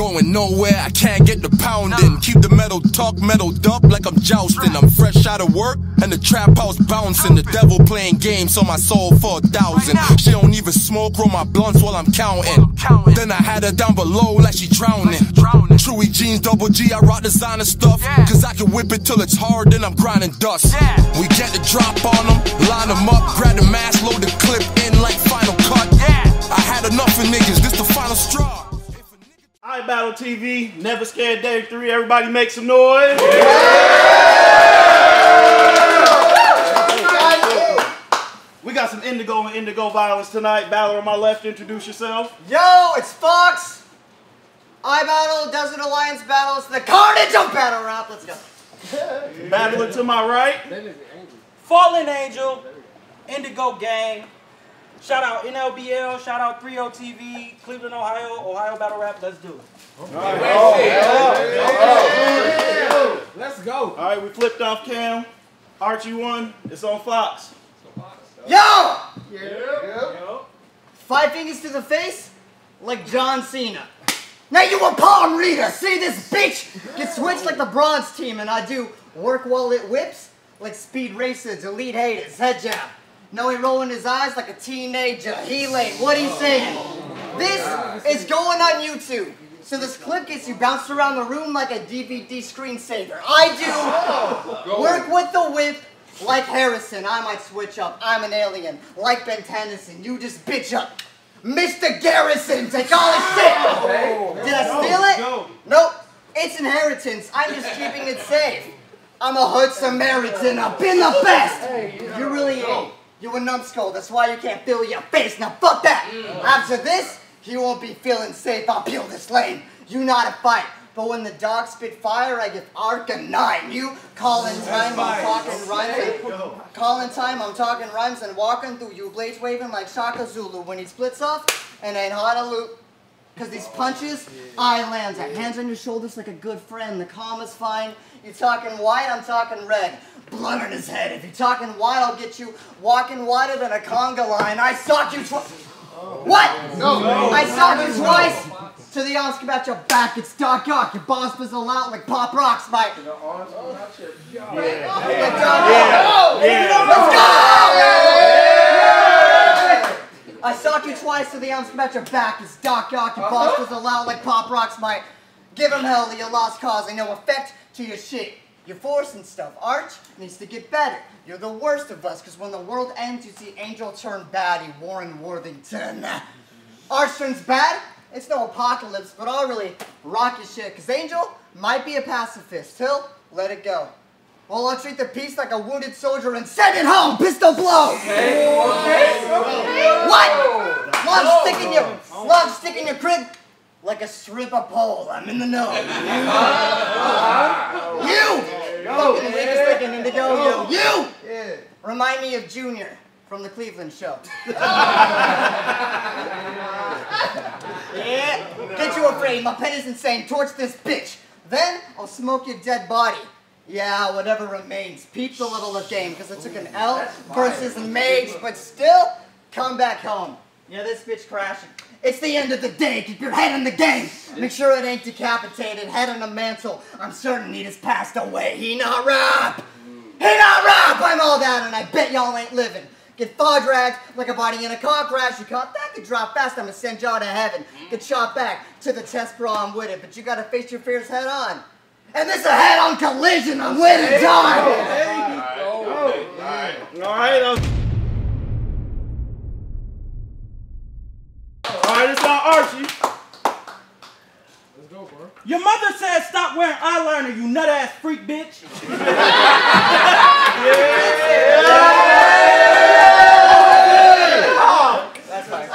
going nowhere, I can't get the pounding. Keep the metal talk metal up like I'm jousting. I'm fresh out of work and the trap house bouncing. The devil playing games on my soul for a thousand. She don't even smoke, roll my blunts while I'm counting. Then I had her down below like she drowning. Chewy jeans, double G, I rock designer stuff. Cause I can whip it till it's hard, then I'm grinding dust. We get the drop on them, line them up, grab the mask, load the clip in like final cut. I had enough of niggas, this the final straw. iBattle TV, Never Scared Day 3. Everybody make some noise. We got some Indigo and Indigo violence tonight. Battler on my left, introduce yourself. Yo, it's Fawkes. I battle, Desert Alliance battle. It's the carnage of battle rap. Let's go. Battler to my right. Fallen Angel, Indigo Gang. Shout out NLBL, shout out 30 TV, Cleveland, Ohio, Ohio Battle Rap. Let's do it. Let's go. All right, we flipped off cam. Archie won. It's on Fawkes. Yo! Five fingers to the face, like John Cena. Now you a palm reader. See this bitch get switched like the bronze team, and I do work while it whips, like speed racers, elite haters, head jab. No, he rolling his eyes like a teenager. He late. What he saying? This is going on YouTube. So this clip gets you bounced around the room like a DVD screensaver. I do work with the whip like Harrison. I might switch up. I'm an alien. Like Ben Tennyson. You just bitch up. Mr. Garrison, take all his shit. Did I steal it? Nope. It's inheritance. I'm just keeping it safe. I'm a hood Samaritan. I've been the best. You really ain't. You a numbskull. That's why you can't feel your face. Now fuck that. Mm. After this, you won't be feeling safe. I'll peel this lane. You not a fight. But when the dog spit fire, I give Arc a nine. You call in time, I'm talking rhymes. And, call in time, I'm talking rhymes and walking through you, blades waving like Shaka Zulu when he splits off and ain't hard to loop. Cause these punches, I lands at hands on your shoulders like a good friend. The calm is fine. You're talking white, I'm talking red. Blood on his head. If you're talking white, I'll get you walking wider than a conga line. I sock you twice. What? No. I sock you twice. To the arms about your back, it's Doc Ock. Your boss fizzle out like Pop Rocks, Mike. Let's go! I sock you twice to the arms about your back. It's Doc Ock. Your boss fizzle out like Pop Rocks, Mike. Give him hell to your lost cause. Ain't no effect to your shit. You're forcing stuff. Arch needs to get better. You're the worst of us, because when the world ends, you see Angel turn baddie, Warren Worthington. Arch turns bad, it's no apocalypse, but I'll really rock your shit, because Angel might be a pacifist. Till, let it go. Well, I'll treat the piece like a wounded soldier and send it home, pistol blow! What? Long stick in your, long stick in your crib, like a strip of pole. I'm in the know. You! Weakest looking indigo, you! You! Remind me of Junior from the Cleveland show. yeah, get you afraid. My pen is insane. Torch this bitch. Then I'll smoke your dead body. Yeah, whatever remains. Peep the little of game, because I took an L versus a mage, but still, come back home. Yeah, this bitch crashing. It's the end of the day. Keep your head in the game. Make sure it ain't decapitated. Head on a mantle. I'm certain he just passed away. He not rap. He not rap. I'm all that, and I bet y'all ain't living. Get far dragged like a body in a car crash. You caught that? Could drop fast. I'ma send y'all to heaven. Get shot back to the test bro. I'm with it, but you gotta face your fears head on. And this a head-on collision. I'm with it, dog. All right. uh, All right, it's on Archie. Let's go, bro. Your mother said stop wearing eyeliner, you nut ass freak bitch.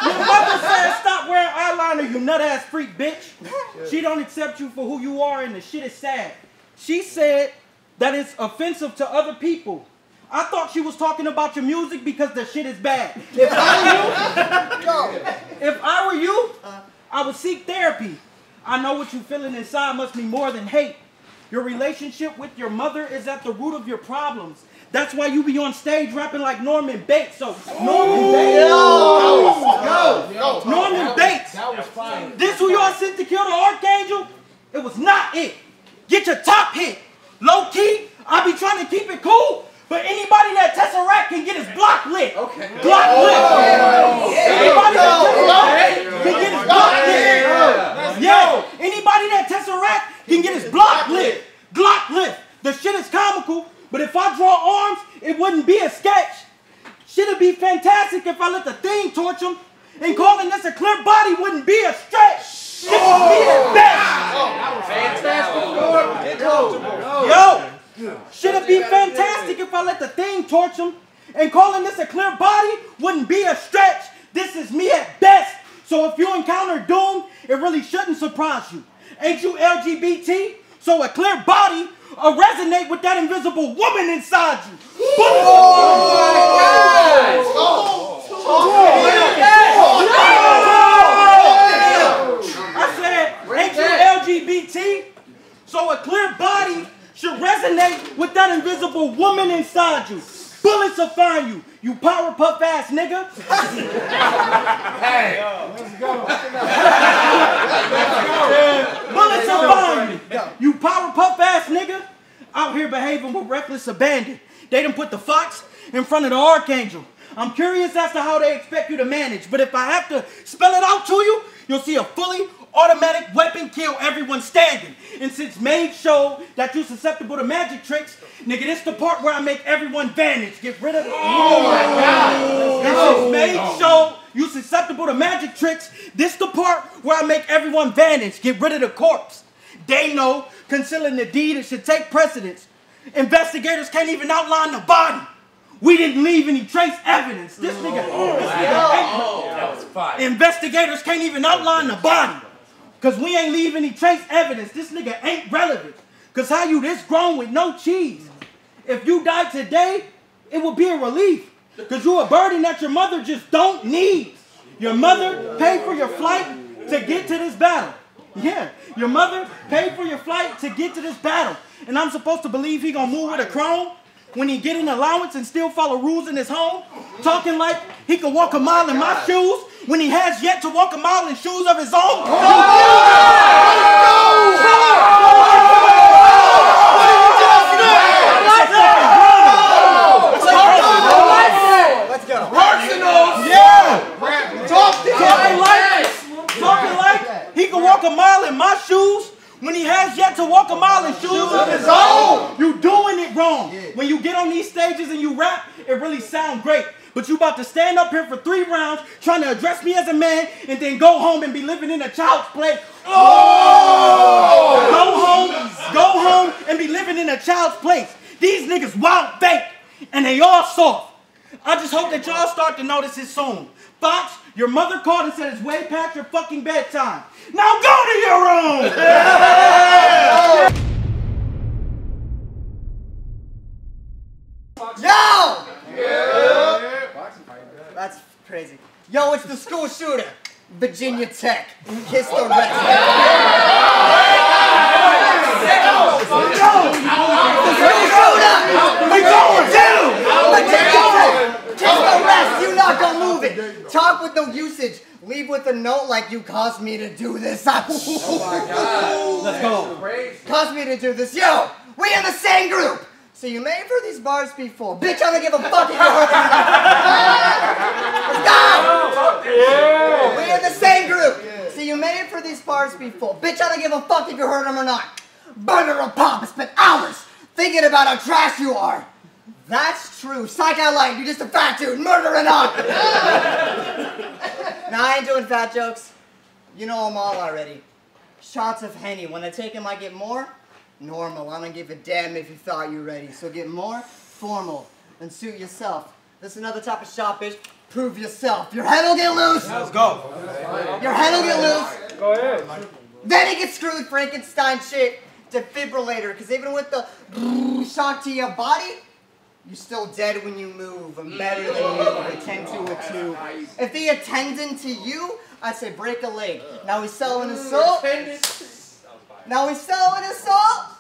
Your mother said stop wearing eyeliner, you nut ass freak bitch. She don't accept you for who you are, and the shit is sad. She said that it's offensive to other people. I thought she was talking about your music because the shit is bad. If I were you, if I were you, I would seek therapy. I know what you're feeling inside must be more than hate. Your relationship with your mother is at the root of your problems. That's why you be on stage rapping like Norman Bates. So Norman Bates, yo, yo, yo, Norman that Bates. Was, that was fine. This who y'all sent to kill the archangel? It was not it. Get your top hit. Low key, I be trying to keep it cool but anybody that Tesseract can get his block lit. Okay. Block lit. Yeah. Anybody that Tesseract can get his block lit. Yo, anybody that Tesseract can get his block lit. Glock lit. The shit is comical, but if I draw arms, it wouldn't be a sketch. Shit'd be fantastic if I let the thing torch him, and calling this a clear body wouldn't be a stretch. This is me at best. Yo, should it be fantastic if I let the thing torch him? And calling this a clear body wouldn't be a stretch. This is me at best. So if you encounter doom, it really shouldn't surprise you. Ain't you LGBT? So a clear body will resonate with that invisible woman inside you. Oh, I said, ain't you LGBT? So a clear body should resonate with that invisible woman inside you. Bullets will find you, you power puff ass nigga. Hey. Let's go. Bullets will find you, you power puff ass nigga. Out here behaving with reckless abandon. They done put the fox in front of the archangel. I'm curious as to how they expect you to manage, but if I have to spell it out to you, you'll see a fully automatic weapon kill everyone standing. And since Mage showed that you're susceptible to magic tricks, nigga, this the part where I make everyone vanish. Get rid of Oh my god. And since Mage showed you susceptible to magic tricks, this the part where I make everyone vanish. Get rid of the corpse. They know concealing the deed it should take precedence. Investigators can't even outline the body. We didn't leave any trace evidence. This nigga, this nigga ain't- Investigators can't even outline the body. Cause we ain't leave any trace evidence. This nigga ain't relevant. Cause how you this grown with no cheese? If you die today, it would be a relief. Cause you a burden that your mother just don't need. Your mother paid for your flight to get to this battle. Yeah, your mother paid for your flight to get to this battle. And I'm supposed to believe he gonna move with a chrome when he get an allowance and still follow rules in his home? Talking like he can walk a mile in my shoes when he has yet to walk a mile in shoes of his own? Let's go. Yeah! Talking like, talking like he can walk a mile in my shoes when he has yet to walk a mile in shoes of his own. You doing it wrong. When you get on these stages and you rap, it really sound great. But you about to stand up here for three rounds trying to address me as a man and then go home and be living in a child's play. Oh! Go home, go home and be living in a child's place. These niggas wild fake and they all soft. I just hope that y'all start to notice it soon. Fawkes, your mother called and said it's way past your fucking bedtime. Now go to your room! Yeah! Yo! Yeah. That's crazy. Yo, it's the school shooter. Virginia Tech. Kiss the rest. The school shooter! We going to! Virginia Tech! Kiss the rest. You not gonna move it. Talk with no usage. Leave with a note like you caused me to do this. oh my god. Let's go. caused me to do this. Yo, we in the same group. So you made for these bars before. Bitch, I don't give a fuck if you heard them. Let's go. We in the same group. So you have heard these bars before. Bitch, I don't give a fuck if you heard them or not. Burner of pop, spent hours thinking about how trash you are. That's true. Psych out light. You're just a fat dude. Murder and all. Now I ain't doing fat jokes. You know them all already. Shots of Henny. When I take them, I get more normal. I don't give a damn if you thought you ready. So get more formal and suit yourself. This is another type of shot, bitch. Prove yourself. Your head will get loose. Let's go. Your head will get loose. Go ahead. Then he gets screwed, Frankenstein shit. Defibrillator, because even with the shock to your body, you're still dead when you move. I'm better than you. Attend to it two. If they attending to you, I say break a leg. Now he's selling his soul. Now we selling this all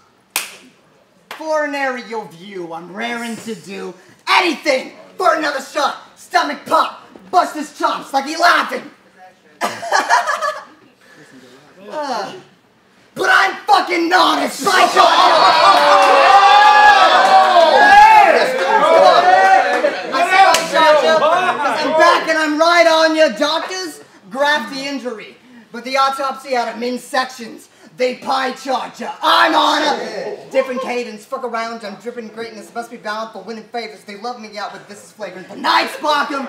for an aerial view. I'm raring to do anything for another shot. Stomach pop, bust his chops like he laughing. uh, but I'm fucking not a psycho. I'm back and I'm right on you, doctors. Graft the injury. But the autopsy had him in sections. They pie chart ya. I'm on a different cadence. Fuck around, I'm dripping greatness. Must be bound for winning favors. They love me out, but this is flagrant. The night spark 'em.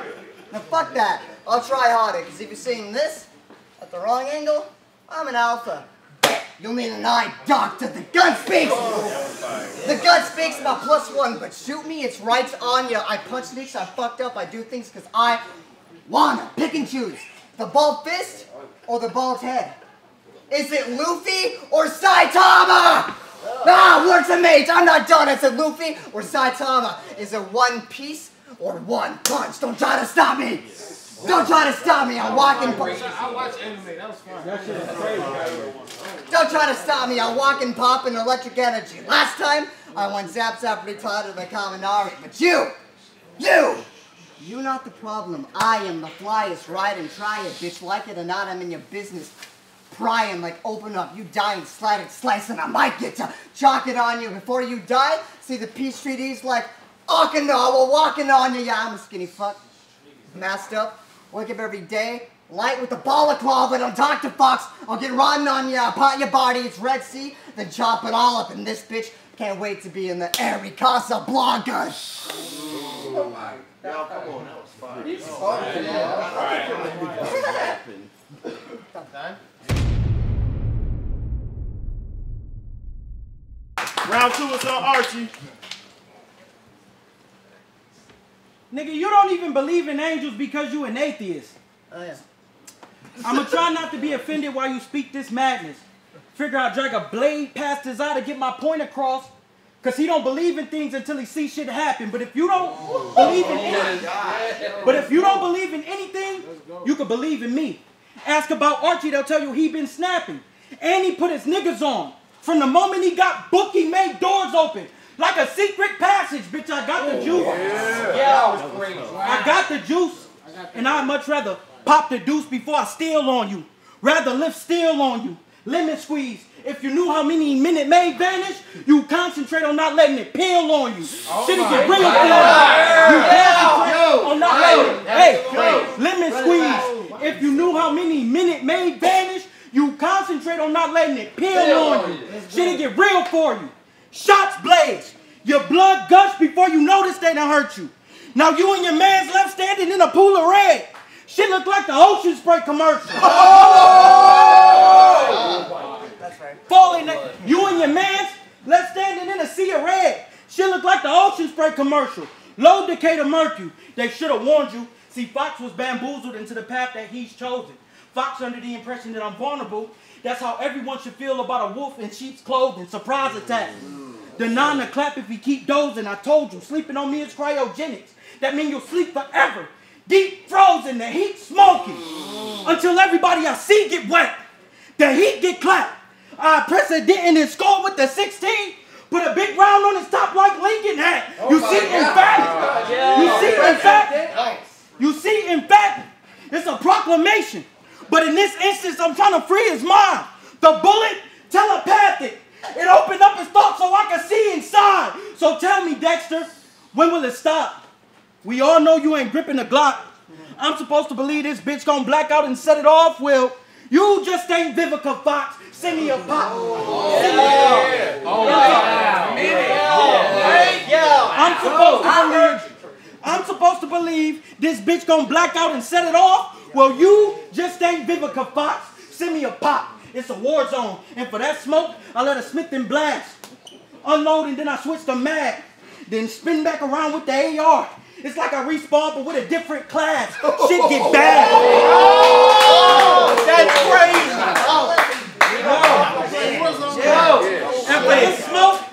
Now fuck that. I'll try harder, because if you're seeing this at the wrong angle, I'm an alpha. You'll need an eye doctor. The gun speaks. The gun speaks about plus one, but shoot me, it's right on ya. I punch nicks, I fucked up, I do things because I wanna pick and choose. The bald fist or the bald head? Is it Luffy or Saitama? Ah, words are made. I'm not done. Is it Luffy or Saitama? Is it one piece or one punch? Don't try to stop me. Don't try to stop me. I'm walking. I watch anime. That was fun. Don't try to stop me. I'm walking, popping electric energy. Last time, I went zap zap retarded the Kaminari. But you, you, you not the problem. I am the flyest. Ride and try it, bitch. Like it or not, I'm in your business. Prying like open up. You dying, slide it, slice, and I might get to chalk it on you before you die. See the peace treaties like Okinawa walking on you. Yeah, I'm a skinny fuck. Masked up. Wake up every day. Light with the balaclava, I'm Dr. Fox. I'll get rotten on ya, pot your body, it's Red Sea, then chop it all up in this bitch. Can't wait to be in the airy Casablanca. Round two is on Archie. Nigga, you don't even believe in angels because you an atheist. Oh yeah. I'ma try not to be offended while you speak this madness. Figure I'll drag a blade past his eye to get my point across. Cause he don't believe in things until he sees shit happen. But if you don't believe in oh, anything, but if you don't believe in anything, you can believe in me. Ask about Archie, they'll tell you he been snapping. And he put his niggas on. From the moment he got booked, he made doors open. Like a secret passage, bitch. I got the juice. I got the juice. And I'd much rather pop the deuce before I steal on you. Rather lift steel on you. Lemon squeeze. If you knew how many minute maid vanish, you concentrate on not letting it peel on you. Shit'll get real for you. You concentrate on not letting it. Hey, lemon squeeze. If you knew how many minute maid vanish, you concentrate on not letting it peel on you. Shit'll get real for you. Shots blaze. Your blood gush before you notice they done hurt you. Now you and your man's left standing in a pool of red. Shit look like the ocean spray commercial. That's right. Falling, you and your man's left standing in a sea of red. Shit look like the ocean spray commercial. Low Decatur Mercury. They should have warned you. See, Fawkes was bamboozled into the path that he's chosen. Fawkes under the impression that I'm vulnerable. That's how everyone should feel about a wolf in sheep's clothing. Surprise attack. The nana clap if you keep dozing. I told you, sleeping on me is cryogenics. That means you'll sleep forever. Deep frozen, the heat smoking. Until everybody I see get wet. The heat get clapped. I press a dent in his skull with the 16. Put a big round on his top like Lincoln had. Oh you see, in fact, you see, in fact, you see, in fact, it's a proclamation. But in this instance, I'm trying to free his mind. The bullet, telepathic. It opened up his thoughts so I could see inside. So tell me, Dexter, when will it stop? We all know you ain't gripping the Glock. I'm supposed to believe this bitch gonna black out and set it off? Well, you just ain't Vivica Fox. Send me a pop. Send me I'm supposed to believe. I'm supposed to believe this bitch gonna black out and set it off. Well, you just ain't Vivica Fox. Send me a pop. It's a war zone, and for that smoke, I let a Smith and blast. Unload and then I switch to mag. Then spin back around with the AR. It's like I respawn, but with a different class. Shit get bad. That's crazy. And for this smoke,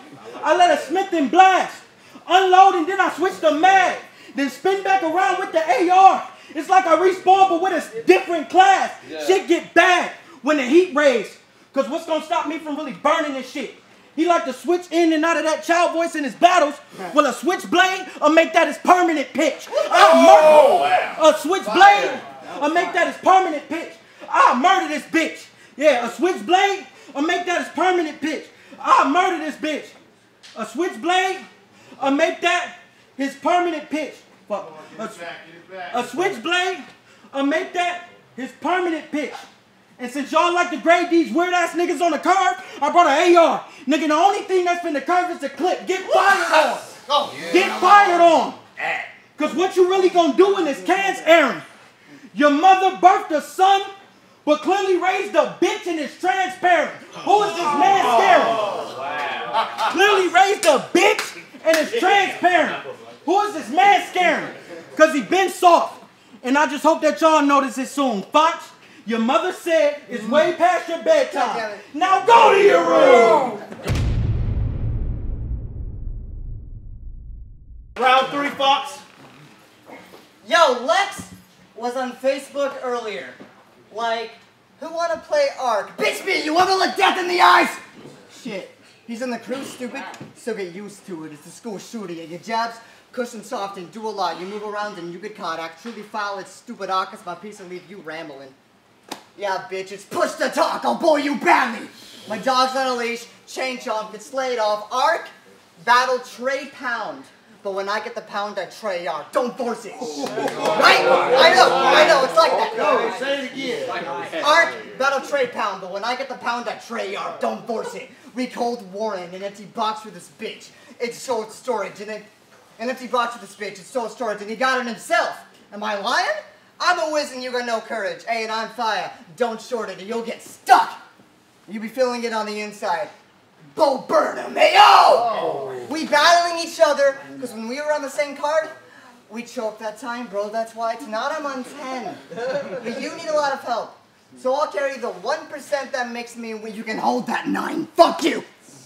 I let a Smith and blast. Unload and then I switch to mag. Then spin back around with the AR. It's like I respawn but with a different class. Shit get bad when the heat rays. Cause what's gonna stop me from really burning this shit? He like to switch in and out of that child voice in his battles. Will a switchblade or make that his permanent pitch? I murder a switchblade or make that his permanent pitch. I'll murder this bitch. Yeah, a switchblade or make that his permanent pitch. I'll murder this bitch. A switchblade or make that his permanent pitch. Fuck. A, a switchblade or make that his permanent pitch. And since y'all like to grade these weird ass niggas on the curve, I brought an AR. Nigga, the only thing that's been the curve is the clip. Get fired on. Oh, Get fired on. Cause what you really gonna do in this can's Aaron? Your mother birthed a son, but clearly raised a bitch and is transparent. Who is this man oh, scaring? Clearly raised a bitch and is transparent. Who is this man scaring? Cause he been soft. And I just hope that y'all notice it soon. Fawkes, your mother said it's way past your bedtime. Now go to your room. Round three, Fawkes. Yo, Lex was on Facebook earlier. Like, who wanna play Ark? Bitch me, you wanna look death in the eyes? Shit. He's in the crew, stupid. So get used to it. It's the school shooting. You get jabs, cushion soft, and do a lot. You move around and you get caught. Act truly foul. It's stupid Arcus, my piece and leave you rambling. Yeah, bitch, it's push the talk. Oh, I'll bore you badly. My dog's on a leash. Chain chomp gets slayed off. Ark, battle Trey Pound. But when I get the pound, I Trey Ark. Don't force it. Right? I know, I know, it's like that. No, say it again. Ark, battle Trey Pound, but when I get the pound, I Trey Ark. Don't force it. We Recold Warren, an empty box for this bitch. It's short storage, and it, an empty box for this bitch. It's short storage, and he got it himself. Am I lying? I'm a whiz and you got no courage. Hey, and I'm fire. Don't short it, or you'll get stuck. You'll be feeling it on the inside. Bo Burnham, ayo! Oh. We battling each other, because when we were on the same card, we choked that time, bro. That's why tonight I'm on 10. But you need a lot of help. So I'll carry the 1% that makes me win. You can hold that 9. Fuck you!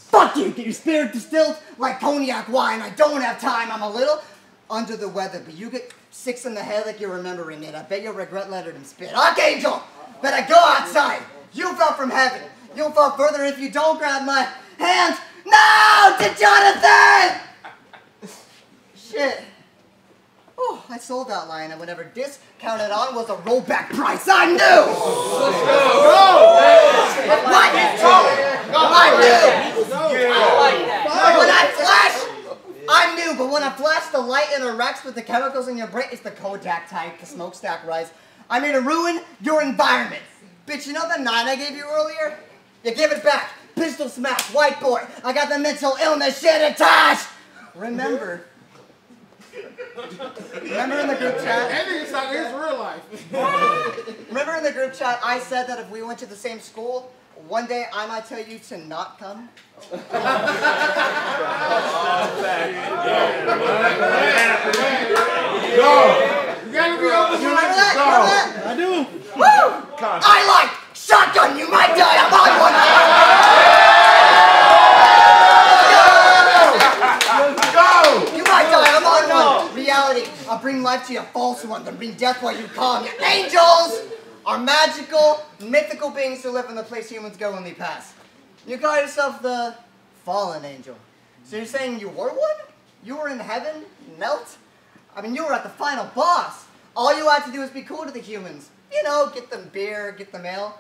Fuck you! Get your spirit distilled like cognac wine. I don't have time. I'm a little under the weather, but you get six in the head like you're remembering it. I bet you'll regret lettered and spit. Archangel! Better go outside! You fell from heaven. You'll fall further if you don't grab my hand. No! To Jonathan! Shit. Oh, I sold that line, and whatever discounted on was a rollback price. I knew! Let's go. What? I knew! When I flash, I knew, but when I flash the light interacts with the chemicals in your brain, it's the Kodak type, the smokestack rise. I mean to ruin your environment. Bitch, you know the nine I gave you earlier? You give it back. Pistol smash, white boy. I got the mental illness shit attached. Remember. Remember in the group chat? That nigga sound like his real life. Remember in the group chat, I said that if we went to the same school, one day I might tell you to not come. You gotta be on the You remember that? Remember that? I do. Woo! I like shotgun. You might die. I'm on one. You might die. I'm on one. Reality. I'll bring life to your false ones and bring death while you. Your angels are magical, mythical beings who live in the place humans go when they pass. You call yourself the fallen angel. So you're saying you were one? You were in heaven? Melt? I mean, you were at the final boss. All you had to do was be cool to the humans. You know, get them beer, get them ale.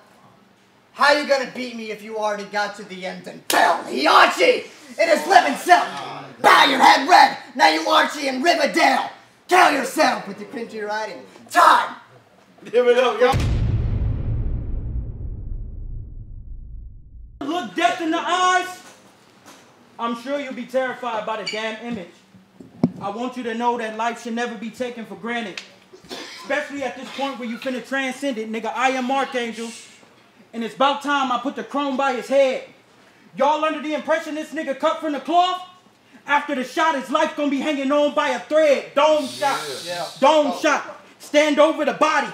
How you gonna beat me if you already got to the end and fell? Hiachi in his living self. Bow your head red. Now you Archie in Riverdale. Kill yourself with your cringy writing. Time. Give it up, y'all. Look death in the eyes. I'm sure you'll be terrified by the damn image. I want you to know that life should never be taken for granted. Especially at this point where you finna transcend it, nigga. I am Archangel. And it's about time I put the chrome by his head. Y'all under the impression this nigga cut from the cloth? After the shot, his life gonna be hanging on by a thread. Dome shot. Dome oh. shot. Stand over the body.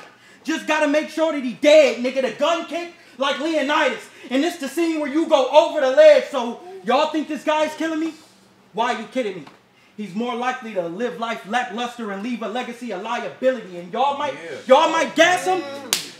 Just gotta make sure that he dead, nigga. The gun kick like Leonidas. And this the scene where you go over the ledge. So y'all think this guy's killing me? Why are you kidding me? He's more likely to live life lackluster and leave a legacy of liability. And y'all might, y'all might gas him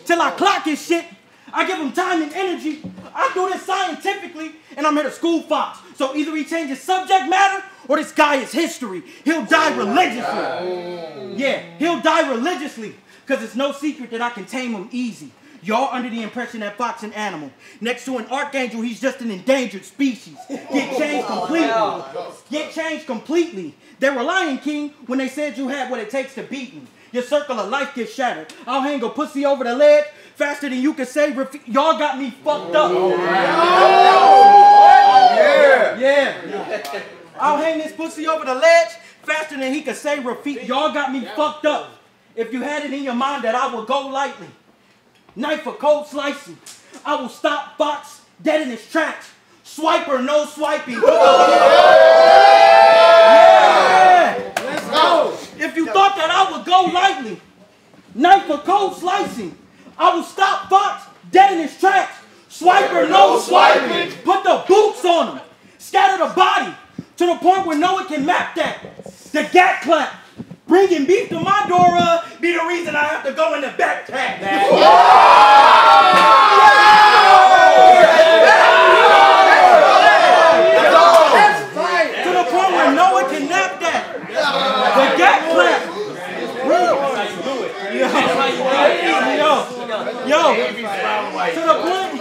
till I clock his shit. I give him time and energy. I do this scientifically, and I'm here to school Fawkes. So either he changes subject matter, or this guy is history. He'll die religiously. Yeah, he'll die religiously, because it's no secret that I can tame him easy. Y'all under the impression that Fawkes an animal. Next to an archangel, he's just an endangered species. Get changed completely. Get changed completely. They were lying, King, when they said you had what it takes to beat me. Your circle of life gets shattered. I'll hang a pussy over the ledge faster than you can say. refi- Y'all got me fucked up. Oh, yeah. Yeah. I'll hang this pussy over the ledge faster than he can say repeat. Y'all got me fucked up. If you had it in your mind that I would go lightly, knife for cold slicing, I will stop Fawkes dead in his tracks. Swiper, no swiping. Yeah. Let's go. If you thought that I would go lightly, knife for cold slicing, I will stop Fawkes dead in his tracks. Swiper, no swiping. Put the boots on him. Scatter the body to the point where no one can map that. The gat clap. Bringing beef to my door uh, be the reason I have to go in the backpack. Let's fight. To the point where no one can nap that. The gat clap. Yo, yo, to the point,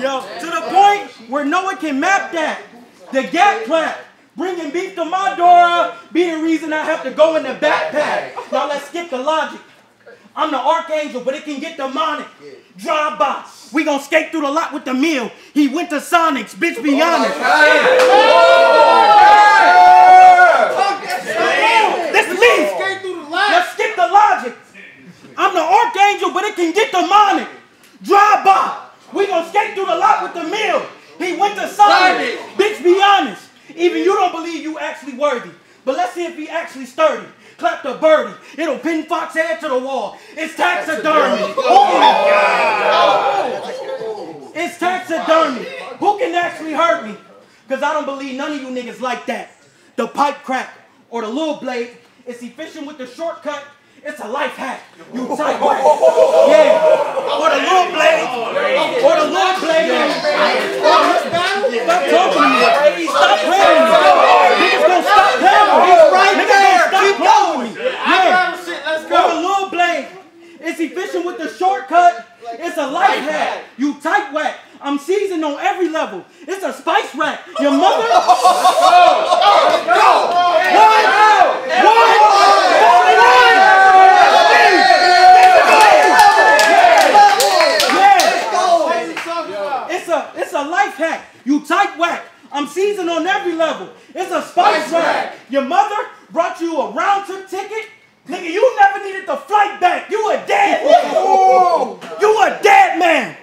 yo, to the point where no one can map that. The gat clap. Bringing beef to my door be the reason I have to go in the backpack. Now let's skip the logic. I'm archangel, but it can get demonic. Drive by. We gonna skate through the lot with the meal. He went to Sonics, bitch, be oh, honest. Let's leave. Skate through the light. Let's skip the logic. I'm the archangel, but it can get demonic. Drive by. We gonna skate through the lot with the meal. He went to Sonic. Bitch, be honest. Even you don't believe you actually worthy. But let's see if he actually sturdy. Clap the birdie. It'll pin Fawkes head to the wall. It's taxidermy. Oh, oh, it's taxidermy. Who can actually hurt me? Because I don't believe none of you niggas like that. The pipe crack or the little blade. It's efficient with the shortcut. It's a life hack. You type oh, whack. Yeah. Or the little blade. Or the little blade. Stop talking to me. Stop playing with me. Niggas gonna stop playing with me. He's right there. stop Keep playing with me. I Yeah. got him shit. Let's Or go. a little blade. It's efficient with the shortcut. It's a life hack. You tight whack. I'm seasoned on every level. It's a spice rack. Your mother. It's a it's a life hack. You tight whack. I'm seasoned on every level. It's a spice rack. Your mother brought you a round trip ticket. Nigga, you never needed the flight back. You a dead nigga. You a dead man.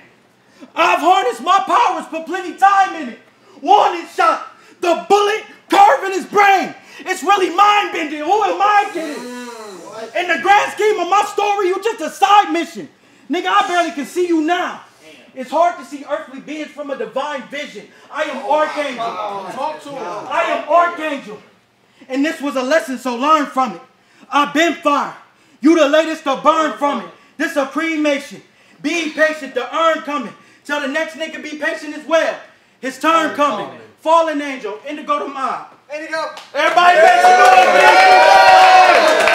I've harnessed my powers, put plenty time in it. Warning shot. The bullet curve in his brain. It's really mind bending. Who am I kidding? In the grand scheme of my story, you just a side mission. Nigga, I barely can see you now. It's hard to see earthly beings from a divine vision. I am oh Archangel. Talk to him. I am Archangel. And this was a lesson, so learn from it. I've been fire. You the latest to burn from it. This a cremation. Be patient, the urn coming. Tell the next nigga be patient as well. His turn coming. Fallen angel, indigo to mob. Indigo. Everybody make some noise, bitch.